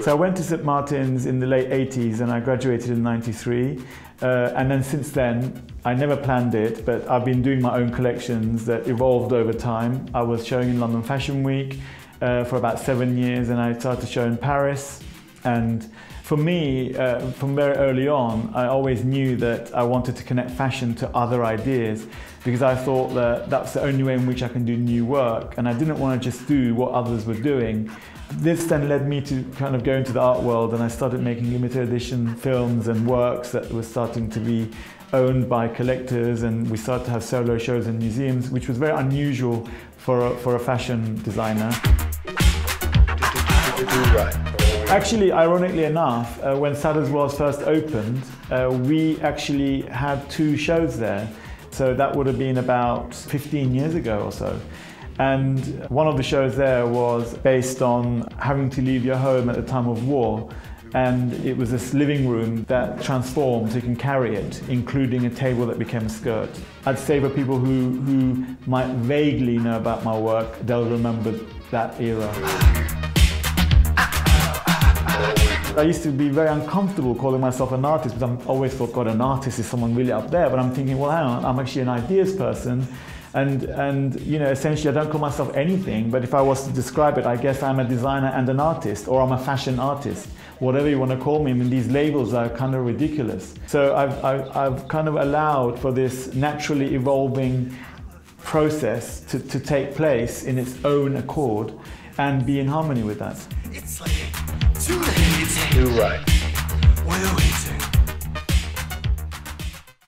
So I went to St Martin's in the late 80s and I graduated in 93. Uh, and then since then, I never planned it, but I've been doing my own collections that evolved over time. I was showing in London Fashion Week uh, for about seven years and I started to show in Paris. And for me, uh, from very early on, I always knew that I wanted to connect fashion to other ideas because I thought that that's the only way in which I can do new work. And I didn't want to just do what others were doing. This then led me to kind of go into the art world and I started making limited edition films and works that were starting to be owned by collectors and we started to have solo shows in museums, which was very unusual for a, for a fashion designer. Actually, ironically enough, uh, when Sadler's Wells first opened, uh, we actually had two shows there. So that would have been about 15 years ago or so. And one of the shows there was based on having to leave your home at the time of war. And it was this living room that transformed so you can carry it, including a table that became a skirt. I'd say for people who, who might vaguely know about my work, they'll remember that era. I used to be very uncomfortable calling myself an artist because I always thought, God, an artist is someone really up there. But I'm thinking, well, hang on, I'm actually an ideas person. And, and you know, essentially, I don't call myself anything, but if I was to describe it, I guess I'm a designer and an artist, or I'm a fashion artist, whatever you want to call me. I mean, these labels are kind of ridiculous. So I've, I've, I've kind of allowed for this naturally evolving process to, to take place in its own accord and be in harmony with that. It's like too late. Too right.